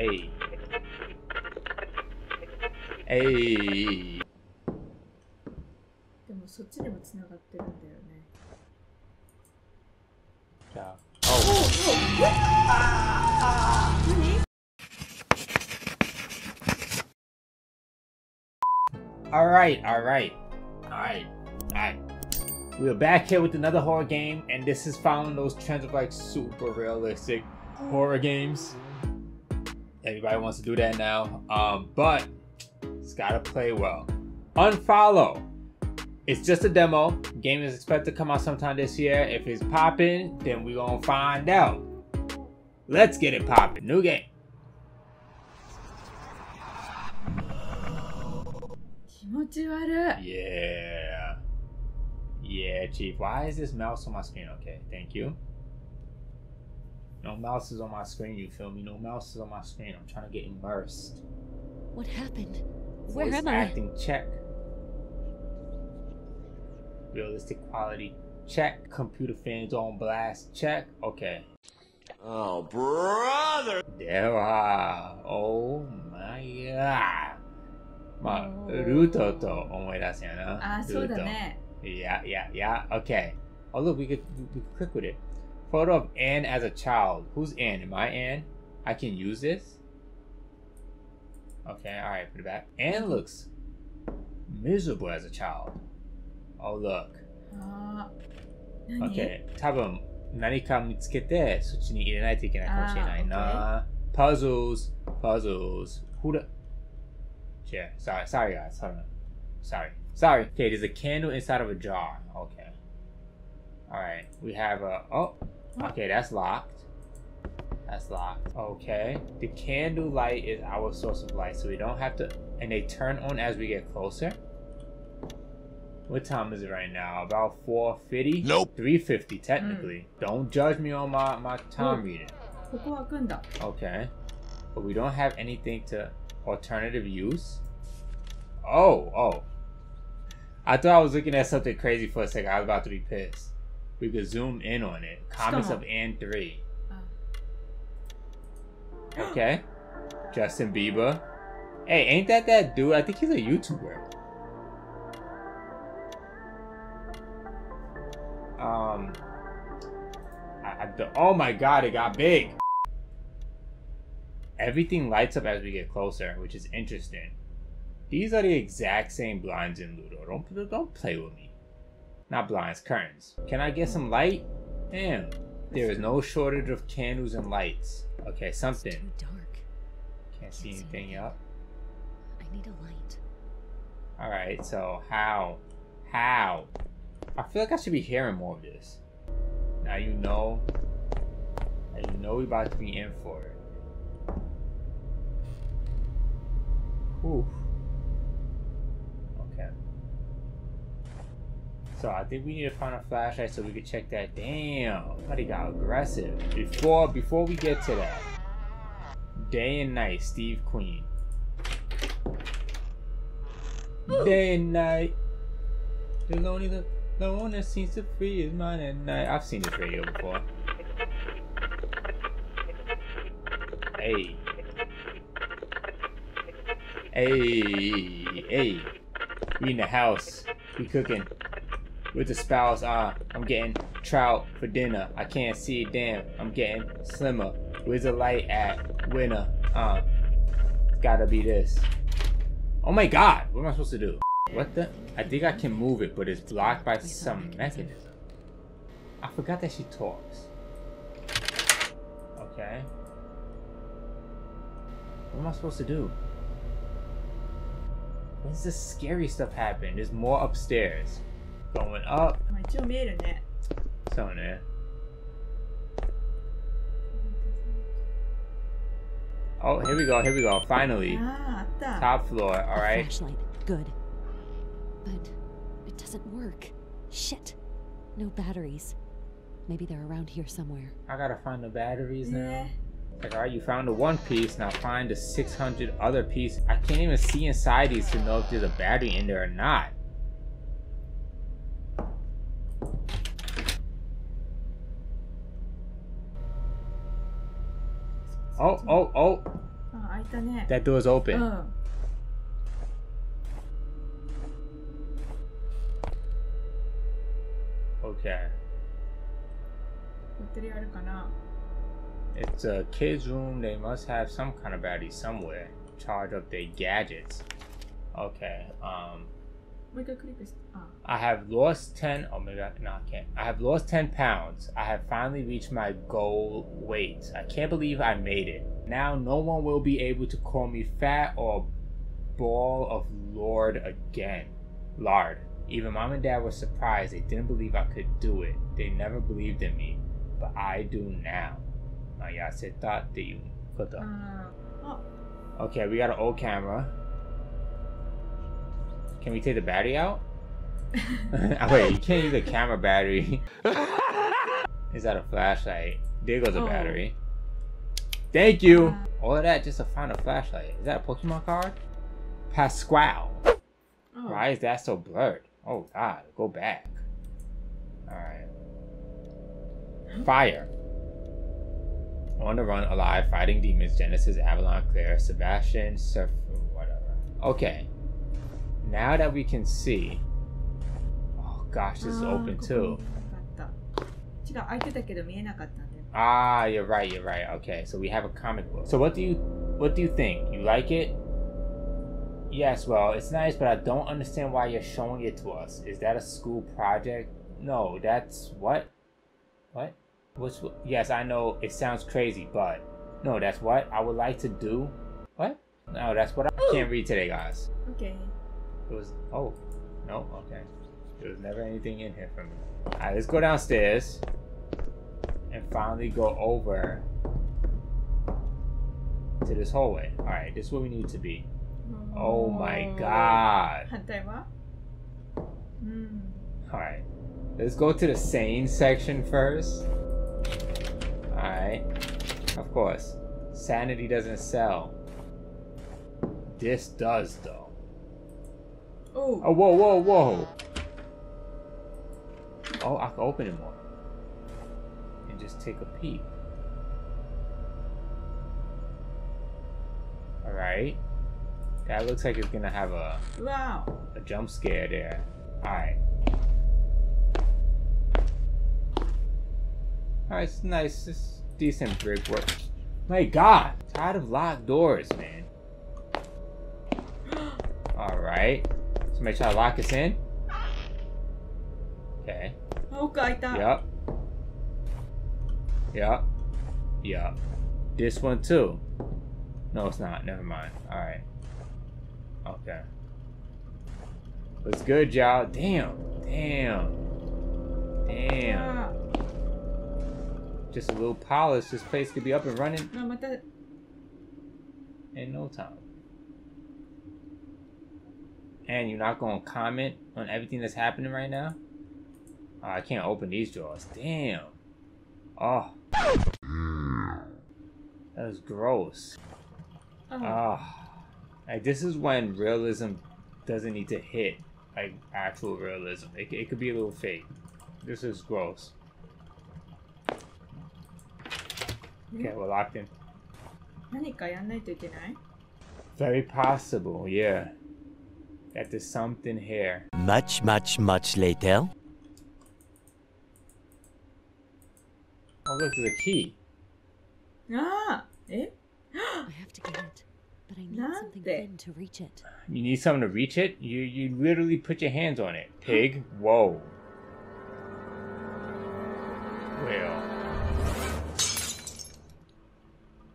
Hey. Hey. でもそっちにもつながってるんだよね。じゃあ。何 Alright, alright. Alright. Alright. We're back here with another horror game, and this is following those trends of like super realistic horror games. Everybody wants to do that now. Um, but it's got to play well. Unfollow. It's just a demo. Game is expected to come out sometime this year. If it's popping, then we're going to find out. Let's get it popping. New game. Yeah. Yeah, Chief. Why is this mouse on my screen? Okay, thank you. No mouse is on my screen, you feel me? No mouse is on my screen. I'm trying to get immersed. What happened? Where Voice am I? acting check. Realistic quality check. Computer fans on blast check. Okay. Oh, brother! There are. Oh my god. まあ、おールートと思い出すよな。あ、そうだね。 Yeah, yeah, yeah. Okay. Oh, look, we could we could click with it. Photo of Anne as a child. Who's Anne? Am I Anne? I can use this. Okay, all right, put it back. Anne looks miserable as a child. Oh, look. あー何 Okay. 多分何か見つけてそっちに入れないといけないかもしれないな。Puzzles, puzzles. Who the? Yeah, sorry, sorry guys. Hold on. Sorry, sorry. Okay, there's a candle inside of a jar. Okay. All right, we have a. Oh, Okay, that's locked. That's locked. Okay. The candle light is our source of light, so we don't have to... And they turn on as we get closer? What time is it right now? About 4.50? Nope. 3.50, technically. Mm. Don't judge me on my, my time reading. Okay. But we don't have anything to... Alternative use? Oh, oh. I thought I was looking at something crazy for a second. I was about to be pissed. We could zoom in on it. Comments of Anne 3. あ Okay. Justin Bieber. Hey, ain't that that dude? I think he's a YouTuber. Um. I, I, the, oh my god, it got big. Everything lights up as we get closer, which is interesting. These are the exact same blinds in Luto. Don't don't play with me. Not blinds, curtains. Can I get some light? Damn. There is no shortage of candles and lights. Okay, It's something. too dark. Can't see Can't see anything up. I need a light. Alright, so how? How? I feel like I should be hearing more of this. Now you know. Now you know we about to be in for it. Oof. Okay. So I think we need to find a flashlight so we can check that. Damn, somebody got aggressive. Before before we get to that, day and night, Steve Queen. Day and night. The the one that seems to free his mind at night. I've seen this radio before. Hey. Hey, hey. We in the house. We cooking. With the spouse, ah, I'm getting trout for dinner. I can't see damn. I'm getting slimmer. Where's the light at? Winner, uh. It's gotta be this. Oh my god, what am I supposed to do? What the? I think I can move it, but it's blocked by some mechanism. I forgot that she talks. Okay. What am I supposed to do? When's this scary stuff happen? There's more upstairs Going up. まあ一応見えるね。 So there. Oh, here we go, here we go. Finally. ああ、あった。 Top floor, A alright. flashlight. Good. But it doesn't work. Shit. No batteries. Maybe they're around here somewhere. I gotta find the batteries now. ね Like, alright, you found the one piece, now find the 600 other pieces. I can't even see inside these to know if there's a battery in there or not. Oh, oh, oh. あ、開いたね。 That door's う open. ん。Mm. Okay. バッテリーあるかな It's a kid's room. They must have some kind of battery somewhere. Charge up their gadgets. Okay. Um, I have lost 10. Oh, maybe I, no, I can't. I have lost 10 pounds. I have finally reached my goal weight. I can't believe I made it. Now no one will be able to call me fat or ball of lard again. Lard. Even mom and dad were surprised. They didn't believe I could do it. They never believed in me. But I do now. Oh, no, ya thought that you could. Okay, we got an old camera. Can we take the battery out? oh, wait, you can't use the camera battery. Is that a flashlight? There goes a Oh. battery. Thank you! All of that just to find a flashlight. Is that a Pokemon card? Pasquale. あ Why is that so blurred? Oh god, go back. Alright. Fire. On the run, alive, fighting demons, Genesis, Avalon, Claire, Sebastian, Surf, whatever. Okay Now that we can see. Oh gosh, this is あー open ここ too. 見えなかった違う、開いてたけど見えなかったんだよ。 Ah, you're right, you're right. Okay, so we have a comic book. So what do you what do you think? You like it? Yes, well, it's nice, but I don't understand why you're showing it to us. Is that a school project? No, that's what? What? What's yes, I know it sounds crazy, but no, that's what I would like to do. What? No, that's what I can't read today, guys. OK。 It was. Oh, no. Okay. There was never anything in here for me. All right, let's go downstairs and finally go over to this hallway. All right, this is where we need to be. Oh, oh my god. Mm. All right, let's go to the sane section first. All right, of course, sanity doesn't sell. This does though. Ooh. Oh, whoa, whoa, whoa. Oh, I can open it more And just take a peek. Alright. That looks like it's gonna have a wow. a jump scare there. Alright. Alright, it's nice. It's decent brickwork. My god! I'm tired of locked doors, man. Alright. Somebody try to lock us in? Okay. Oh, okay, that. Yep. Yep. Yep. This one too. No, it's not. Never mind. Alright. Okay. Looks good, y'all. Damn. Damn. Damn. Just a little polish. This place could be up and running. No, but that... In no time and you're not going to comment on everything that's happening right now? Oh, I can't open these drawers. Damn. Oh. That was gross. Oh. oh. Like, this is when realism doesn't need to hit, like, actual realism. It, it could be a little fake. This is gross. Okay, we're locked in. Very possible, yeah that something here. Much, much, much later. Oh, look, there's a key. Ah, eh? I have to get it, but I need Not something thin to reach it. You need something to reach it? You you literally put your hands on it, pig. Whoa. Well.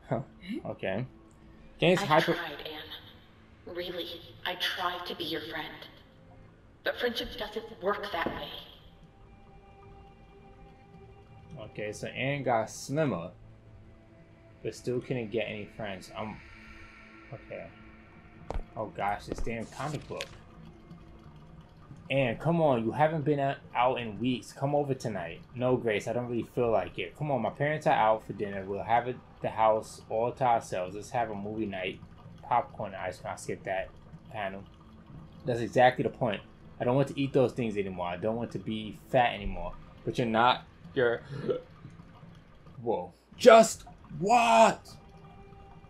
Huh. Okay. James hyper. Really, I tried to be your friend. But friendship doesn't work that way. Okay, so Anne got slimmer, but still couldn't get any friends. Um. Okay. Oh gosh, this damn comic book. Anne, come on, you haven't been out- out in weeks. Come over tonight. No, Grace, I don't really feel like it. Come on, my parents are out for dinner. We'll have it the house all to ourselves. Let's have a movie night. Popcorn ice cream. I'll skip that panel. That's exactly the point. I don't want to eat those things anymore. I don't want to be fat anymore. But you're not. You're. Whoa. Just what?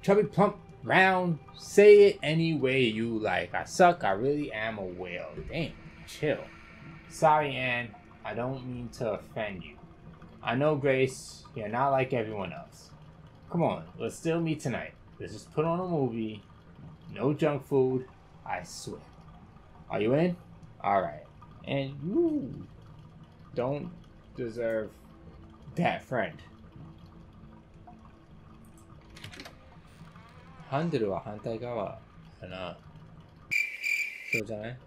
Chubby plump round. Say it any way you like. I suck. I really am a whale. Damn, chill. Sorry, Anne. I don't mean to offend you. I know, Grace, you're not like everyone else. Come on, let's still meet tonight. Let's just put on a movie. No junk food. I swear. Are you in? Alright. And you don't deserve that friend. ハンドルは反対側だな。そうじゃない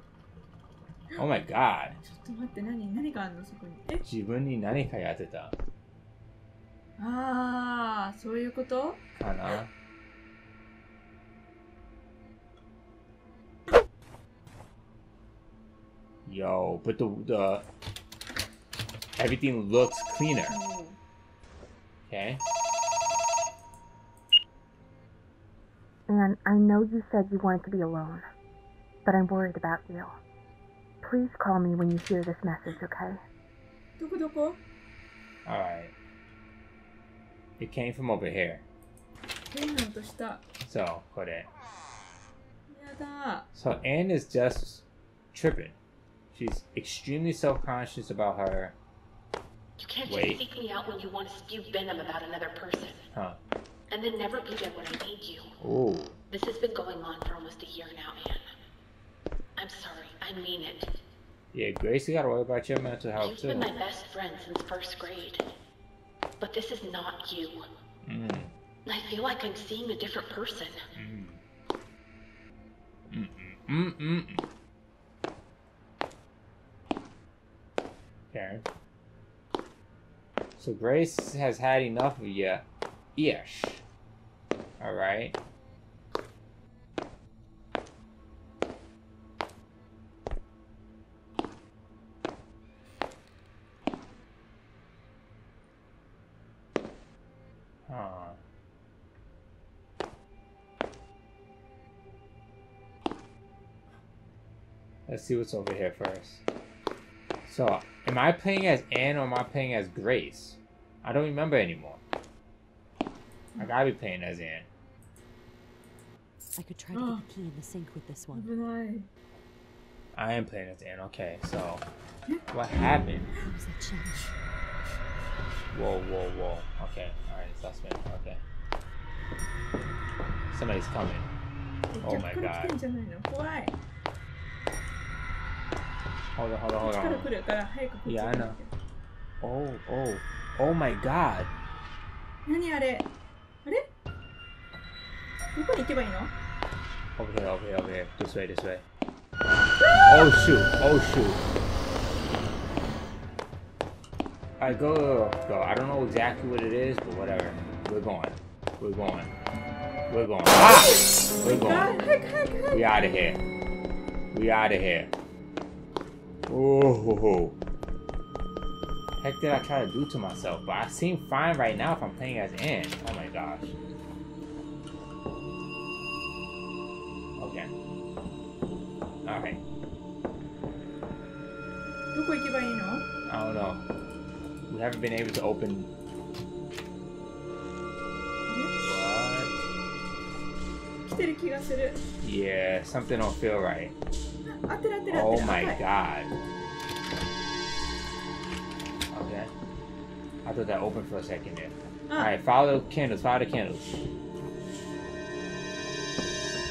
?Oh my god! ちょっと待って、何何があんのそこに。え自分に何かやってたああ、そういうことかな Yo, but the, the everything looks cleaner. Okay. Anne, I know you said you wanted to be alone, but I'm worried about you. Please call me when you hear this message, okay? Alright. It came from over here. So, put it. So, Anne is just tripping. She's extremely self-conscious about her. You can't Wait. just seek me out when you want to spew venom about another person. Huh. And then never be there when I need you. Ooh. This has been going on for almost a year now, Anne. I'm sorry. I mean it. Yeah, Grace, you gotta worry about your mental health You've too. been my best friend since first grade. But this is not you. Mm. I feel like I'm seeing a different person. Mm. Mm mm mm. Karen. So Grace has had enough of you. Ish. Alright. Let's see what's over here first. So, Am I playing as Anne or am I playing as Grace? I don't remember anymore. I gotta be playing as Anne. I could try to get the key in the sink with this one. I am playing as Anne. Okay, so what happened? Whoa, whoa, whoa. Okay, all right, suspect. Okay, somebody's coming. Oh my god. んじゃないの怖い。 Hold on, hold on, こっ hold ちから on. 来るから早くこっち Yeah, に I know. Oh, oh, oh my god. 何あれあれどこに行けばいいの Over here, over here, over here. This way, this way. Oh shoot, oh shoot. Alright, go, go, go, go. I don't know exactly what it is, but whatever. We're going. We're going. We're going. Ah! We're あ going. 早く早く早く We out of here. We out of here. Oh. Heck did I try to do to myself? But I seem fine right now if I'm playing as Anne. Oh my gosh. Okay. Alright. I don't know. We haven't been able to open What? Yeah, something don't feel right. Oh my okay. god. Okay. I thought that opened for a second there. Ah. Alright, follow the candles, follow the candles.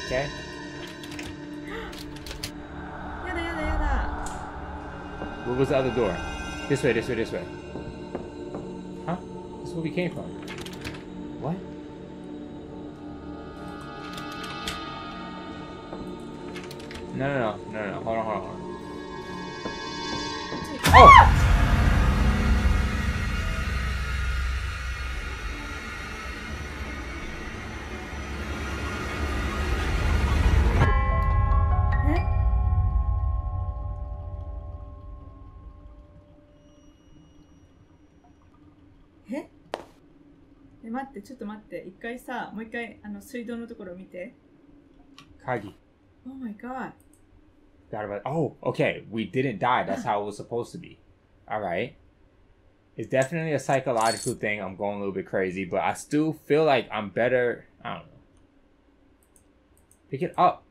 Okay? yada, yada, yada. What was the other door? This way, this way, this way. Huh? This is where we came from. What? No, no, no. 待ってちょっと待って一回さもう一回あの水道のところ見て Kagi. Oh my god Got about. Oh, okay. We didn't die. That's how it was supposed to be. All right. It's definitely a psychological thing. I'm going a little bit crazy, but I still feel like I'm better. I don't know. Pick it up!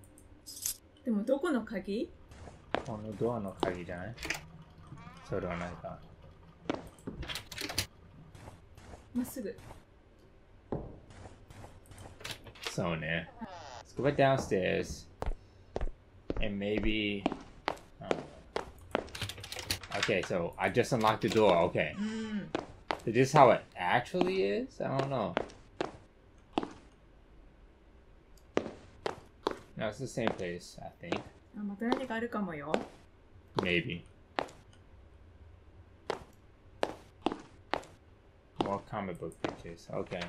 でもどこの鍵このドアの鍵じゃないそうではないか。まっすぐ。sauna. Let's go back downstairs. And maybe... Um, okay, so I just unlocked the door. Okay. Is this how it actually is? I don't know. No, it's the same place, I think. Maybe. More comic book pictures. Okay.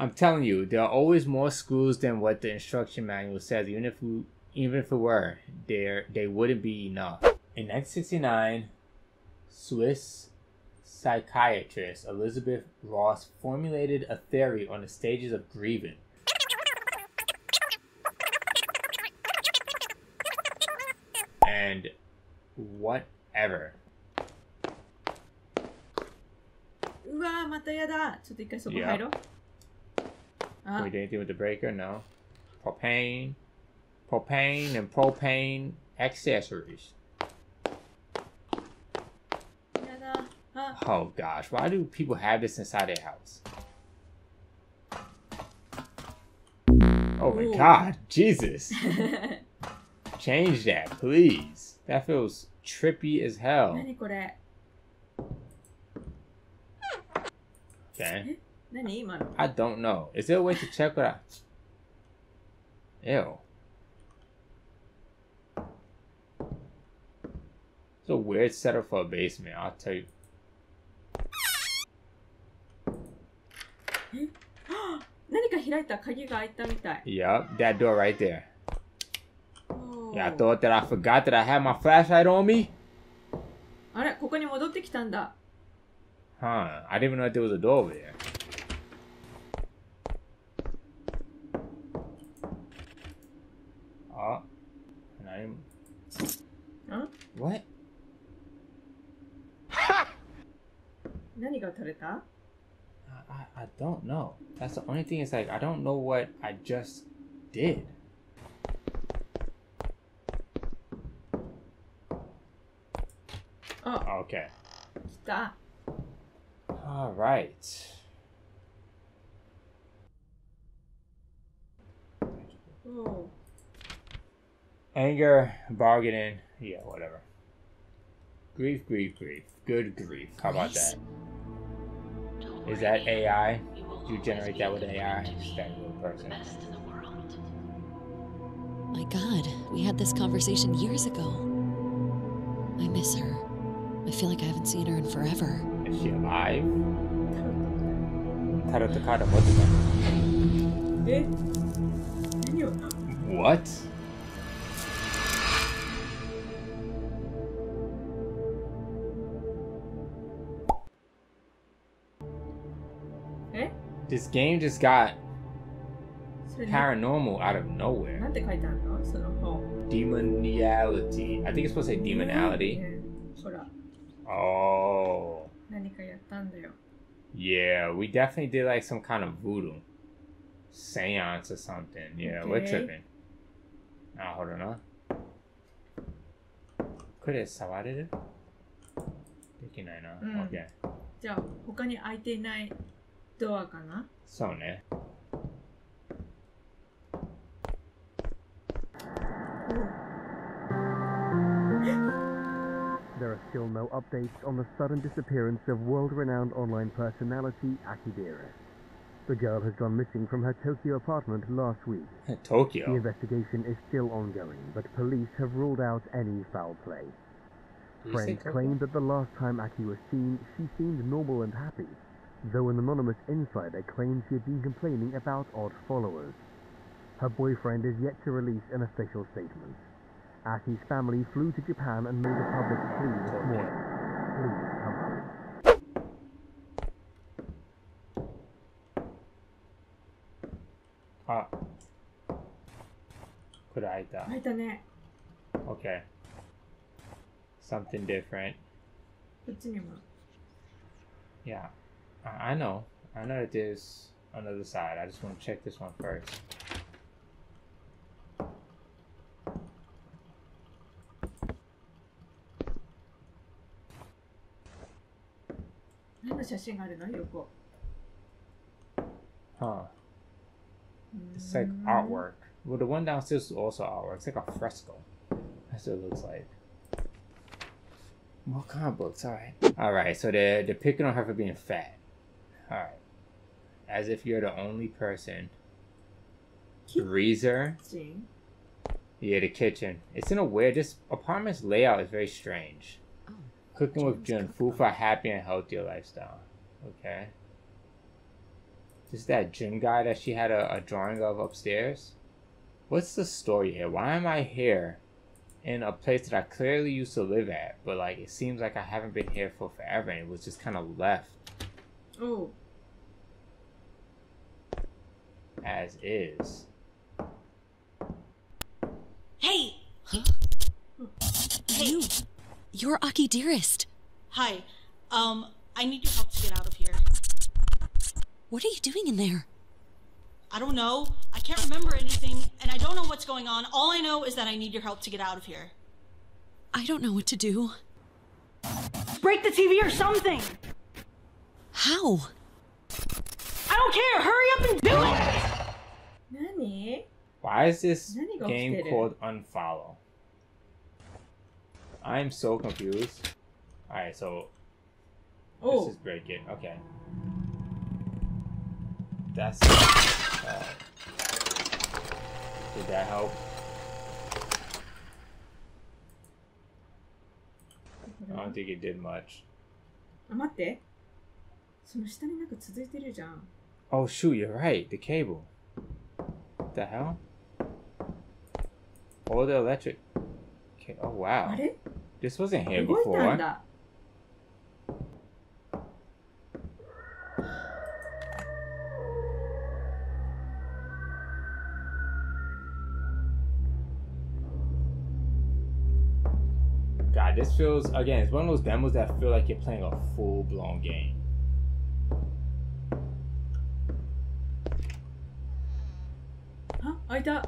I'm telling you, there are always more schools than what the instruction manual says. Even if we, even if it were, there they wouldn't be enough. In 1969, Swiss psychiatrist Elizabeth Ross formulated a theory on the stages of grieving. And whatever. う Huh? Can we do anything with the breaker? No. Propane, propane, and propane accessories. Oh gosh, why do people have this inside their house? Oh my Ooh. god, Jesus. Change that, please. That feels trippy as hell. Okay. 何今の I don't know. Is there a way to check what I. Ew. It's a weird setup for a basement, I'll tell you. 何か開いた鍵が開いたみたい。 Yup, that door right there. おー Yeah, I thought that I forgot that I had my flashlight on me? あれここに戻ってきたんだ。 Huh, I didn't even know that there was a door over there. 何が取れた I, I don't know. That's the only thing. It's like I don't know what I just did. Oh. Okay. all right Oh. Anger, bargaining, yeah, whatever. Grief, grief, grief. Good grief. How about that? Is that AI? Do You generate that with AI instead of a person. My God, we had this conversation years ago. I miss her. I feel like I haven't seen her in forever. Is she alive? Eh? What? This game just got それね paranormal out of な nowhere. んて書いてあるのその本。 Demoniality. I think it's supposed to say demonality. ねほら、 Oh. 何かやったんだよ。 Yeah, we definitely did like some kind of voodoo. Seance or something. Yeah, we're Okay. tripping. Ah, hold on. Huh? Could it 触れるできないな。うん Okay. じゃあ、他に開いていない ドアかなそうね。 There are still no updates on the sudden disappearance of world-renowned online personality Akideris. The girl has gone missing from her Tokyo apartment last week. The Tokyo. investigation is still ongoing, but police have ruled out any foul play. Did you say Friends Tokyo? claim that the last time Aki was seen, she seemed normal and happy, though an anonymous insider claimed she had been complaining about odd followers. Her boyfriend is yet to release an official statement. Aki's family flew to Japan and made a public plea this morning. Please come home. Ah. これ開いた。開いたね。 Okay. Something different. こっちにも。 Yeah. I know. I know that there's another side. I just want to check this one first. Huh. It's like artwork. Well, the one downstairs is also artwork. It's like a fresco. That's what it looks like. More comic books, alright. Alright, so they're, they're picking on her for being fat. All right. As if you're the only person. Freezer. Yeah, the kitchen. It's in a weird. This apartment's layout is very strange. Oh, Cooking with Jun. Food for a happy and healthier lifestyle. Okay. Is that Jun guy that she had a, a drawing of upstairs. What's the story here? Why am I here in a place that I clearly used to live at, but like it seems like I haven't been here for forever and it was just kind of left? Oh, as is. Hey! Hey! You! You're Aki Dearest. Hi. Um, I need your help to get out of here. What are you doing in there? I don't know. I can't remember anything, and I don't know what's going on. All I know is that I need your help to get out of here. I don't know what to do. Break the TV or something! How? I don't care! Hurry up and do it! 何 Why is this Then you go game upstairs. called Unfollow? I'm so confused. Alright, so this おう is break it. Okay. That's uh, Did that help? I don't think it did much. あ待ってその下になんか続いてるじゃん Oh shoot, you're right. The cable. What the hell? All the electric. Okay. Oh wow. あれ This wasn't here 動いたん before. だ God, this feels again. It's one of those demos that feel like you're playing a full blown game. 開い。た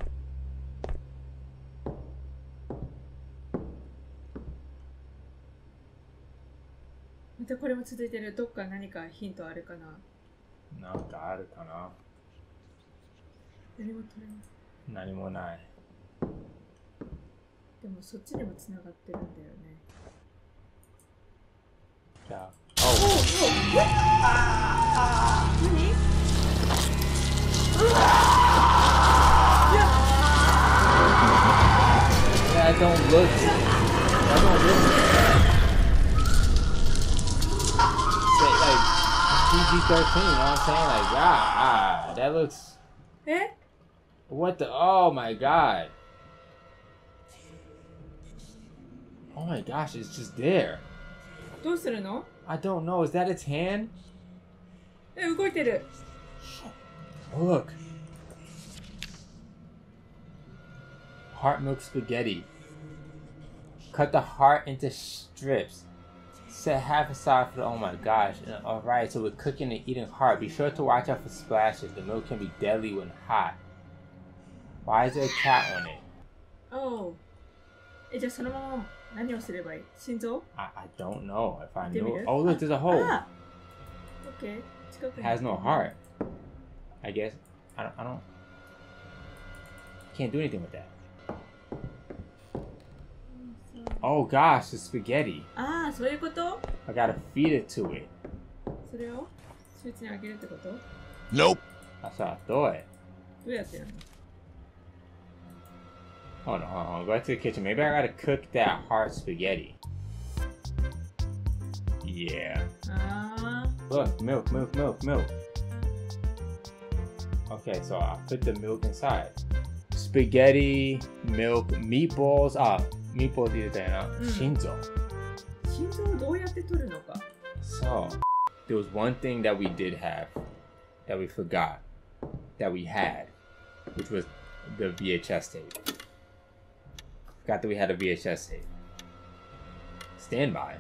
またこれも続いてる。どっか何かヒントあるかな？なんかあるかな？何も取れない。何もない。でもそっちにもつながってるんだよね。じゃあ。おお Oh! 何？That don't look. That don't look. Say, like PG thirteen. You know what I'm saying? Like, ah, ah, that looks. え What the? Oh my god. Oh my gosh, it's just there. どうするの I don't know. Is that its hand? え動いてる Oh, look. Heart milk spaghetti. Cut the heart into strips. Set half aside for the. Oh my gosh. Alright, so we're cooking and eating heart. Be sure to watch out for splashes. The milk can be deadly when hot. Why is there a cat on it? おうえじゃあそのまま何をすればいい心臓 I, I don't know if I 見てみ knew. る Oh, look, there's a hole. あ OK 近く It に has no heart. I guess. I don't. I don't. Can't do anything with that. Oh gosh, it's spaghetti. ああそういうこと I gotta feed it to it. それをそいつにあげるってことど Nope. That's what I thought. うやってやるの Hold on, hold on. Go back to the kitchen. Maybe I gotta cook that heart spaghetti. Yeah. あ Look, milk, milk, milk, milk. Okay, so I put the milk inside. Spaghetti, milk, meatballs. Ah, meatballs 入れたよな。うん心臓。あ心臓をどうやって取るのか So, there was one thing that we did have that we forgot that we had, which was the VHS tape. Forgot that we had a VHS tape. Standby.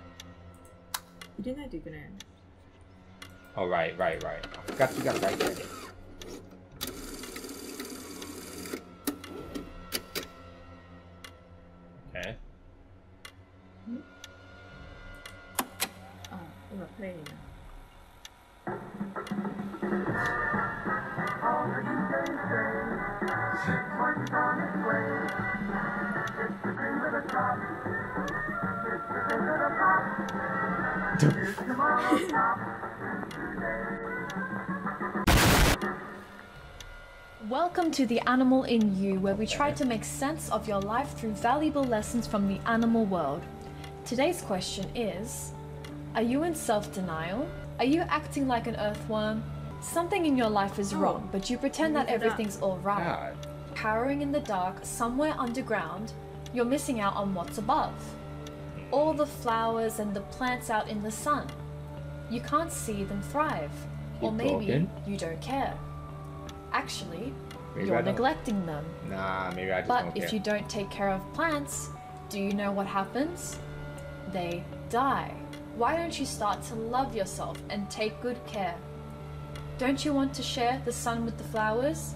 入れないといけないよね Oh, right, right, right. I forgot you got it right Welcome to The Animal in You, where we try to make sense of your life through valuable lessons from the animal world. Today's question is are you in self denial? Are you acting like an earthworm? Something in your life is oh. wrong, but you pretend that everything's alright. God. Cowering in the dark, somewhere underground, you're missing out on what's above. All the flowers and the plants out in the sun. You can't see them thrive. or maybe talking. you don't care. Actually, Maybe you're neglecting them. Nah, maybe I just But if care. you don't take care of plants, do you know what happens? They die. Why don't you start to love yourself and take good care? Don't you want to share the sun with the flowers?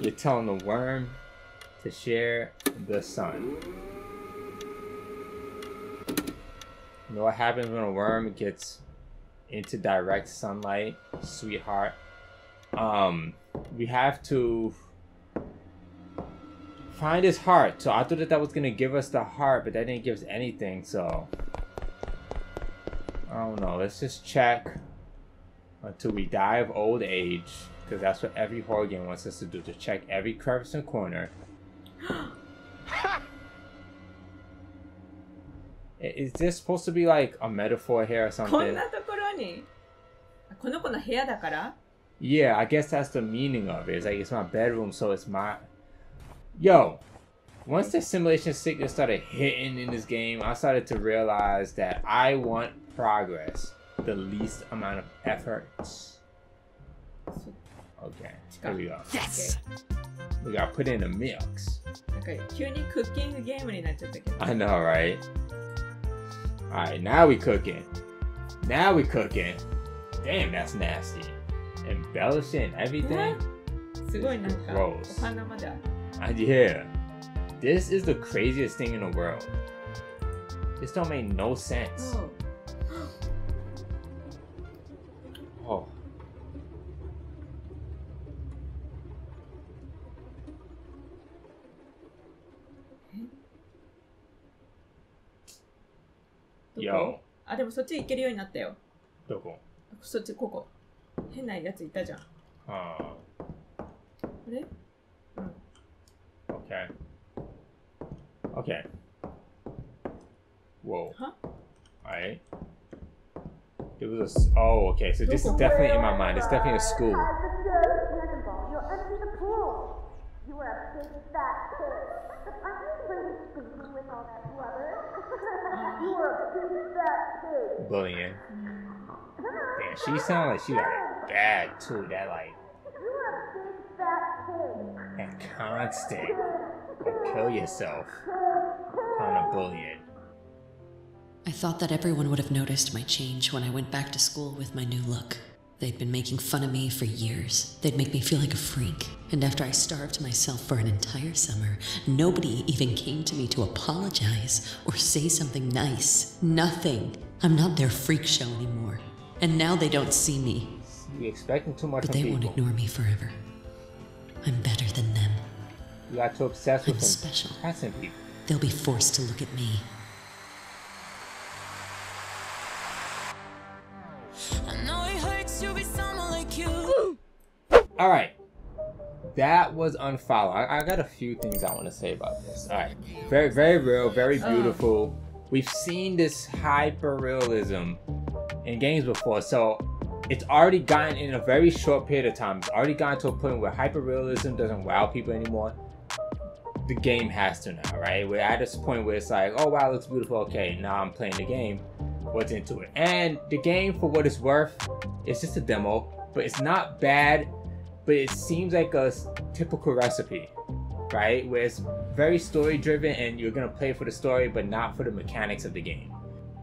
You're telling the worm to share the sun. You know what happens when a worm gets into direct sunlight, sweetheart? Um, we have to find his heart. So I thought that that was gonna give us the heart, but that didn't give us anything. So I don't know. Let's just check until we die of old age, because that's what every horror game wants us to do—to check every crevice and corner. I- Is this supposed to be like a metaphor here or こん something? なところにこの子の部屋だから Yeah, I guess that's the meaning of it. It's like it's my bedroom, so it's my. Yo, once the simulation sickness started hitting in this game, I started to realize that I want progress, the least amount of effort. Okay, here we go. Yes! Okay. We got put in the mix. Okay, Cuny cooking game. I know, right? Alright, now we cooking. Now we cooking. Damn, that's nasty. Embellishing everything. Gross. I, yeah. This is the craziest thing in the world. This don't make no sense. そう Oh. Yo, あでもそっち行けるようになったよどこそっちここ変なやついたじゃん Uh, これ okay. Okay. Whoa. Huh? Alright. It was a. Oh, okay. So this is definitely in my mind. It's definitely a school. You're under the pool. You were a big fat pig. Aren't you really sleeping with all that blubber? you were a big fat pig. Bullying. Damn, she sounded like she got it bad too. That like You were a big fat pig. that constant. Kill yourself. Kind of bullying. I thought that everyone would have noticed my change when I went back to school with my new look. They'd been making fun of me for years. They'd make me feel like a freak. And after I starved myself for an entire summer, nobody even came to me to apologize or say something nice. Nothing. I'm not their freak show anymore. And now they don't see me. You expecting too much But they won't ignore me forever. I'm better than them. You got too obsessed with I'm special. impressing people. They'll be forced to look at me. All right. That was unfollow. I, I got a few things I want to say about this. All right. Very, very real, very beautiful. We've seen this hyper realism in games before, so it's already gotten in a very short period of time. It's already gotten to a point where hyper realism doesn't wow people anymore. The game has to now, right? We're at this point where it's like, oh wow, it looks beautiful. Okay, now I'm playing the game. What's into it? And the game, for what it's worth, it's just a demo, but it's not bad but it seems like a typical recipe, right? Where it's very story driven and you're gonna play for the story, but not for the mechanics of the game.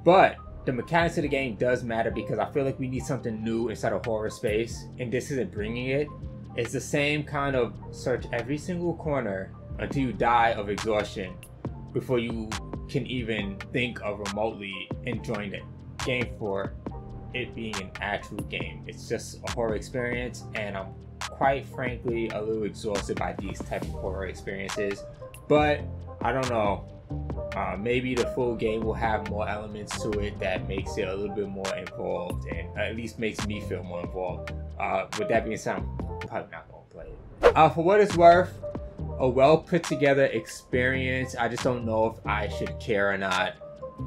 But the mechanics of the game does matter because I feel like we need something new inside of horror space, and this isn't bringing it. It's the same kind of search every single corner until you die of exhaustion before you can even think of remotely enjoying the game for it being an actual game. It's just a horror experience, and I'm quite frankly a little exhausted by these type of horror experiences. But I don't know. Uh, maybe the full game will have more elements to it that makes it a little bit more involved and at least makes me feel more involved. Uh, with that being said, I'm probably not to play it. Uh, for what it's worth, a well put together experience. I just don't know if I should care or not.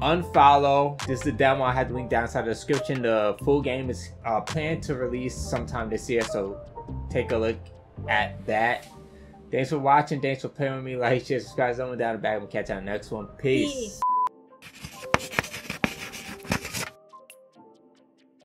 Unfollow. This is the demo. I had the link down inside the description. The full game is uh, planned to release sometime this year, so take a look at that. Thanks for watching. Thanks for playing with me. Like, share, subscribe, someone down the back. We'll catch you on the next one. Peace. Peace.